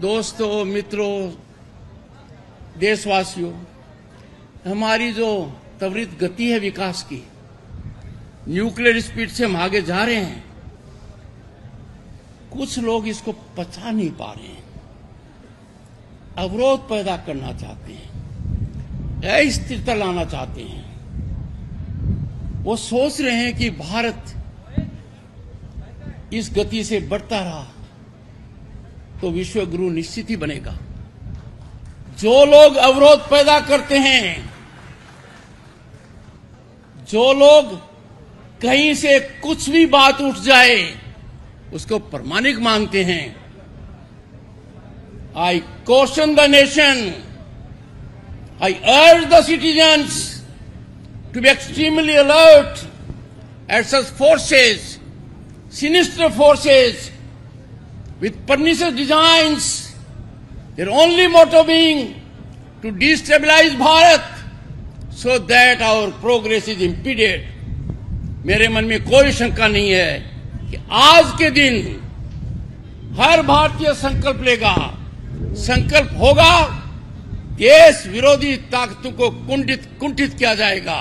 दोस्तों, मित्रों, देशवासियों, हमारी जो त्वरित गति है विकास की, न्यूक्लियर स्पीड से हम आगे जा रहे हैं, कुछ लोग इसको पचा नहीं पा रहे हैं। अवरोध पैदा करना चाहते हैं, अस्थिरता लाना चाहते हैं। वो सोच रहे हैं कि भारत इस गति से बढ़ता रहा। तो विश्व गुरु निश्चित ही बनेगा। जो लोग अवरोध पैदा करते हैं, जो लोग कहीं से कुछ भी बात उठ जाए, उसको प्रमाणिक मानते हैं। I question the nation I urge the citizens to be extremely alert at such forces sinister forces with pernicious designs, their only motto being to destabilize Bharat so that our progress is impeded. मेरे मन में कोई शंका नहीं है कि आज के दिन हर भारतीय संकल्प लेगा संकल्प होगा देश विरोधी ताकतों को कुंठित कुंठित किया जाएगा